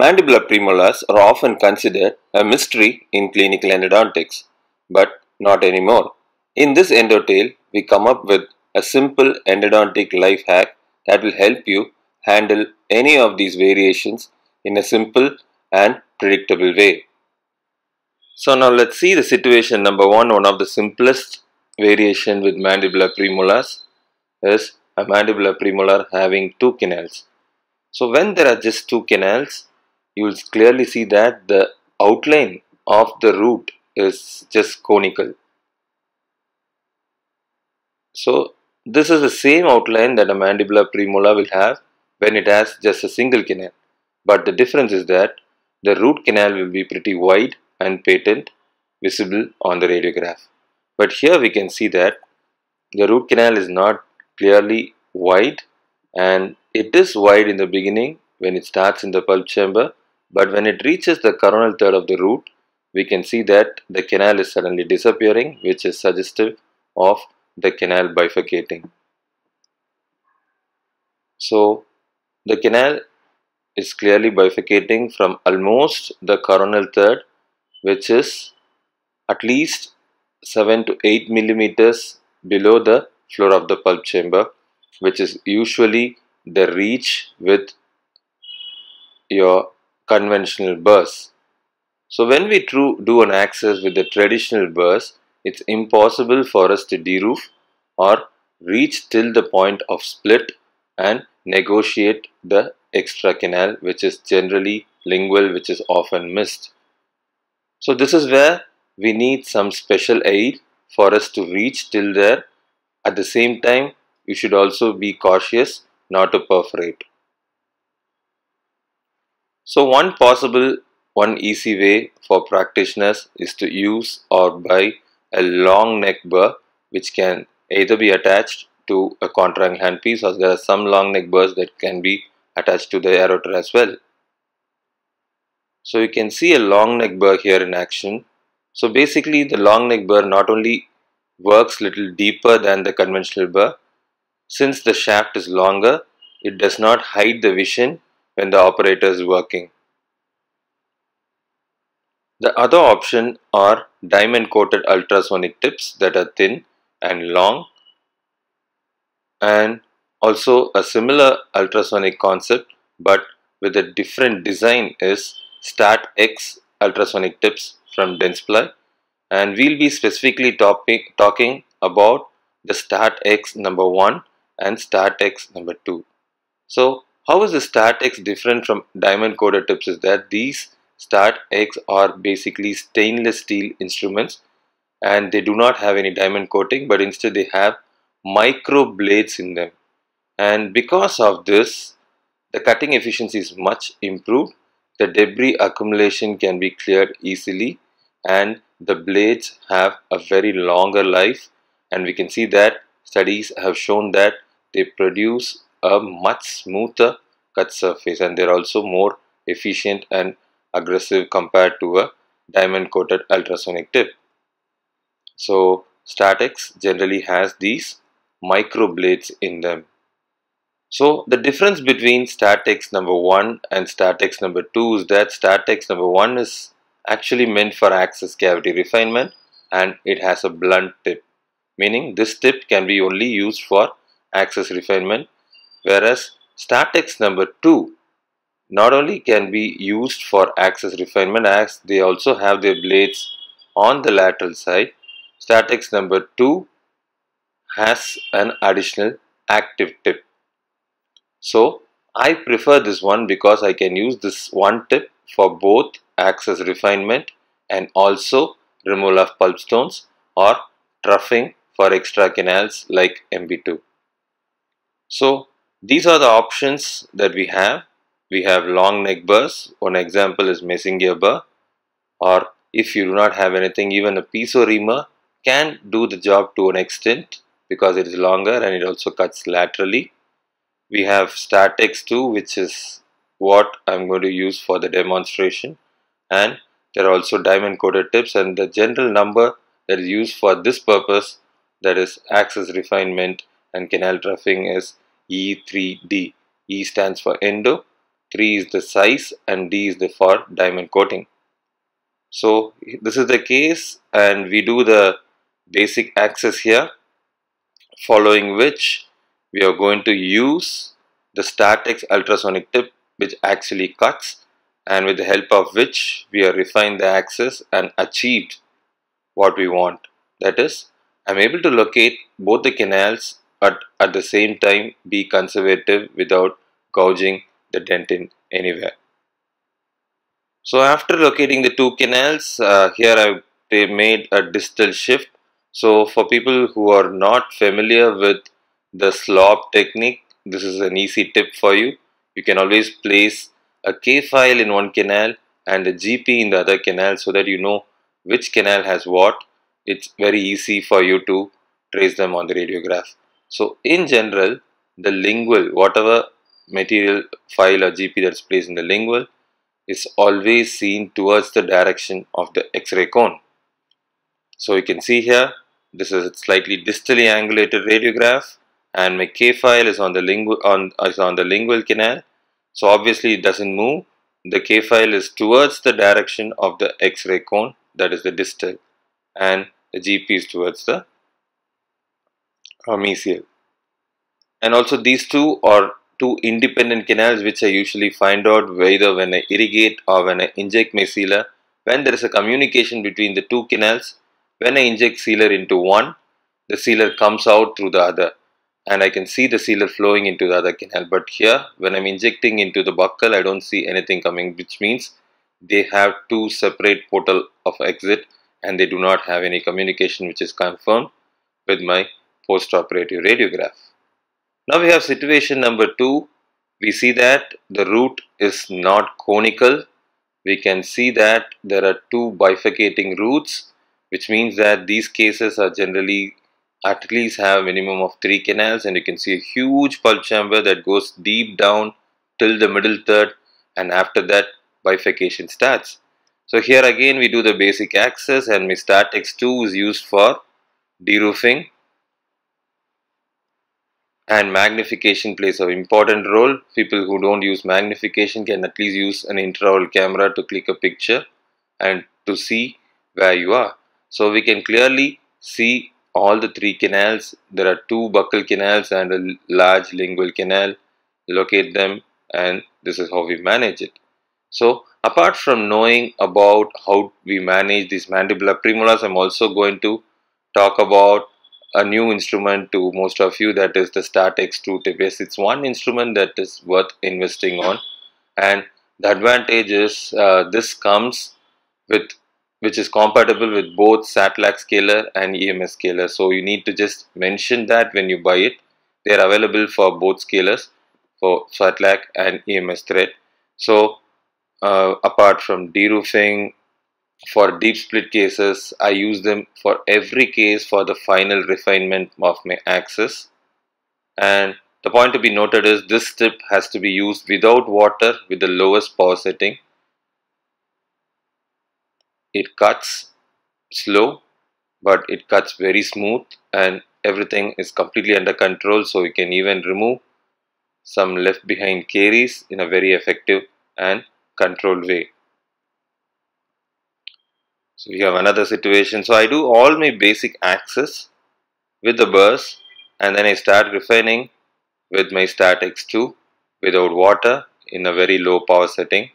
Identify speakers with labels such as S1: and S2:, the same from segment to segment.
S1: Mandibular premolars are often considered a mystery in clinical endodontics, but not anymore. In this endotale, we come up with a simple endodontic life hack that will help you handle any of these variations in a simple and predictable way. So now let's see the situation number one. One of the simplest variation with mandibular premolars is a mandibular premolar having two canals. So when there are just two canals, you will clearly see that the outline of the root is just conical. So this is the same outline that a mandibular premolar will have when it has just a single canal. But the difference is that the root canal will be pretty wide and patent visible on the radiograph. But here we can see that the root canal is not clearly wide and it is wide in the beginning when it starts in the pulp chamber but when it reaches the coronal third of the root we can see that the canal is suddenly disappearing which is suggestive of the canal bifurcating. So the canal is clearly bifurcating from almost the coronal third which is at least 7 to 8 millimeters below the floor of the pulp chamber which is usually the reach with your conventional burrs. So when we do an access with the traditional burrs, it's impossible for us to deroof or reach till the point of split and negotiate the extra canal which is generally lingual which is often missed. So this is where we need some special aid for us to reach till there. At the same time, you should also be cautious not to perforate. So one possible, one easy way for practitioners is to use or buy a long neck burr which can either be attached to a contra-angle handpiece or there are some long neck burrs that can be attached to the aerator as well. So you can see a long neck burr here in action. So basically the long neck burr not only works little deeper than the conventional burr. Since the shaft is longer, it does not hide the vision when the operator is working. The other option are diamond coated ultrasonic tips that are thin and long and also a similar ultrasonic concept but with a different design is StartX ultrasonic tips from Dentsply and we'll be specifically topic, talking about the StartX number 1 and StartX number 2. So how is the StartX different from diamond coated tips is that these STAT X are basically stainless steel instruments and they do not have any diamond coating but instead they have micro blades in them. And because of this the cutting efficiency is much improved. The debris accumulation can be cleared easily and the blades have a very longer life. And we can see that studies have shown that they produce a much smoother cut surface and they're also more efficient and aggressive compared to a diamond coated ultrasonic tip. So StartX generally has these micro blades in them. So the difference between StartX number 1 and StartX number 2 is that StartX number 1 is actually meant for access cavity refinement and it has a blunt tip meaning this tip can be only used for access refinement whereas StartX number 2 not only can be used for access refinement as they also have their blades on the lateral side StartX number 2 has an additional active tip so I prefer this one because I can use this one tip for both access refinement and also removal of pulp stones or troughing for extra canals like MB2. So these are the options that we have. We have long neck burrs. One example is Messinger burr or if you do not have anything even a Peeso reamer can do the job to an extent because it is longer and it also cuts laterally. We have StartX2 which is what I'm going to use for the demonstration and there are also diamond coated tips and the general number that is used for this purpose that is access refinement and canal troughing is E3D. E stands for endo 3 is the size and D is the for diamond coating. So this is the case and we do the basic access here following which we are going to use the StartX ultrasonic tip which actually cuts and with the help of which we have refined the access and achieved what we want. That is, I'm able to locate both the canals but at the same time be conservative without gouging the dentin anywhere. So after locating the two canals, uh, here I've made a distal shift. So for people who are not familiar with the SLOB technique, this is an easy tip for you. You can always place a K file in one canal and a GP in the other canal so that you know which canal has what. It's very easy for you to trace them on the radiograph. So in general, the lingual, whatever material file or GP that's placed in the lingual is always seen towards the direction of the X-ray cone. So you can see here, this is a slightly distally angulated radiograph and my K file is on the lingual on is on the lingual canal. So obviously it doesn't move. The K file is towards the direction of the X-ray cone that is the distal and the GP is towards the Uh, mesial. And also these two are two independent canals which I usually find out whether when I irrigate or when I inject my sealer. When there is a communication between the two canals, when I inject sealer into one, the sealer comes out through the other and I can see the sealer flowing into the other canal. But here, when I'm injecting into the buccal, I don't see anything coming, which means they have two separate portal of exit and they do not have any communication which is confirmed with my post-operative radiograph. Now we have situation number two. We see that the root is not conical. We can see that there are two bifurcating roots which means that these cases are generally at least have minimum of three canals and you can see a huge pulp chamber that goes deep down till the middle third and after that bifurcation starts. So here again we do the basic access and my StartX2 is used for deroofing and magnification plays an important role. People who don't use magnification can at least use an intraoral camera to click a picture and to see where you are. So we can clearly see all the three canals. There are two buccal canals and a large lingual canal. Locate them and this is how we manage it. So apart from knowing about how we manage these mandibular premolars, I'm also going to talk about a new instrument to most of you that is the StartX2 tip. Yes, it's one instrument that is worth investing on and the advantage is uh, this comes with which is compatible with both Satelec scaler and EMS scaler. So you need to just mention that when you buy it. They are available for both scalers for Satelec and EMS thread. So uh, apart from deroofing, for deep split cases, I use them for every case for the final refinement of my access. And the point to be noted is this tip has to be used without water with the lowest power setting it cuts slow but it cuts very smooth and everything is completely under control so you can even remove some left behind caries in a very effective and controlled way. So we have another situation. So I do all my basic access with the burrs and then I start refining with my StartX2 without water in a very low power setting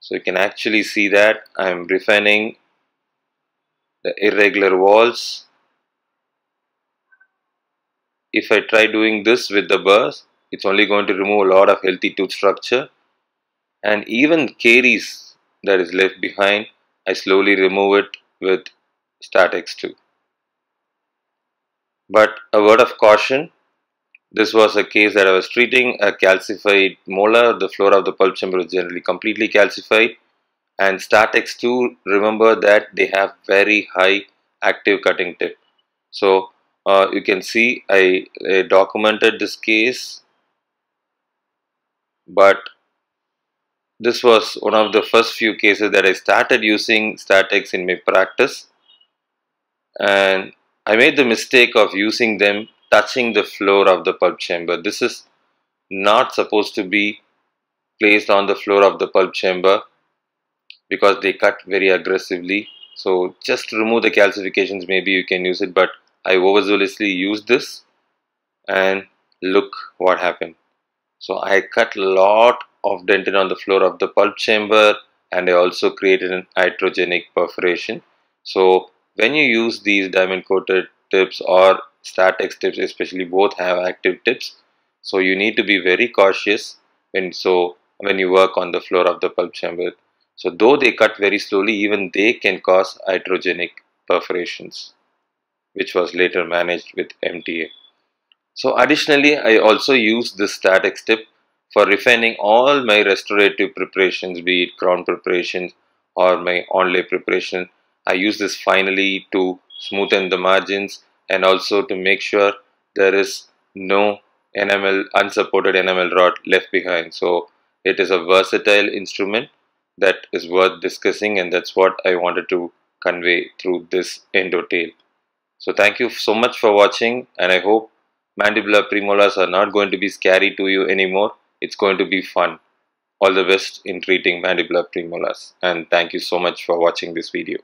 S1: so you can actually see that I'm refining the irregular walls. If I try doing this with the burrs, it's only going to remove a lot of healthy tooth structure and even caries that is left behind, I slowly remove it with StartX2. But a word of caution, this was a case that I was treating a calcified molar. The floor of the pulp chamber was generally completely calcified. And StartX2, remember that they have very high active cutting tip. So uh, you can see I, I documented this case. But this was one of the first few cases that I started using StartX in my practice. And I made the mistake of using them touching the floor of the pulp chamber. This is not supposed to be placed on the floor of the pulp chamber because they cut very aggressively so just to remove the calcifications maybe you can use it but I overzealously used this and look what happened so I cut a lot of dentin on the floor of the pulp chamber and I also created an iatrogenic perforation. So when you use these diamond coated tips or StartX tips especially both have active tips so you need to be very cautious when so when you work on the floor of the pulp chamber. So though they cut very slowly even they can cause iatrogenic perforations which was later managed with MTA so additionally I also use this StartX tip for refining all my restorative preparations be it crown preparations or my onlay preparation. I use this finally to smoothen the margins and also to make sure there is no enamel unsupported enamel rod left behind. So it is a versatile instrument that is worth discussing and that's what I wanted to convey through this endo tale so thank you so much for watching and I hope mandibular premolars are not going to be scary to you anymore. It's going to be fun. All the best in treating mandibular premolars and thank you so much for watching this video